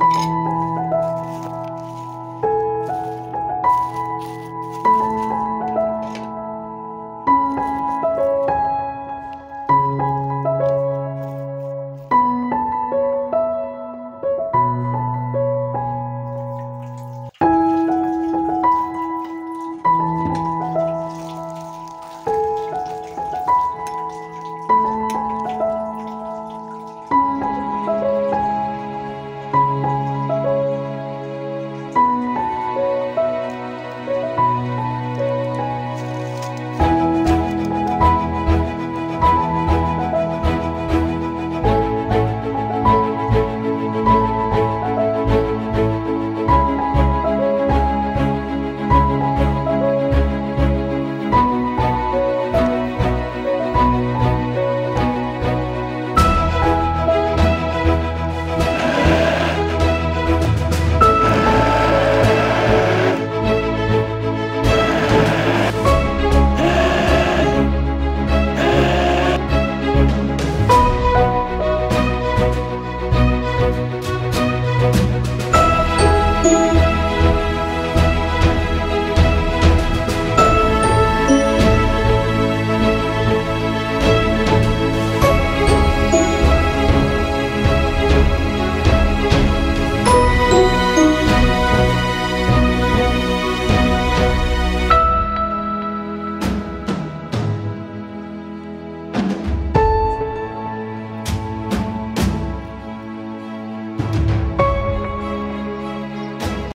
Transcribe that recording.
Música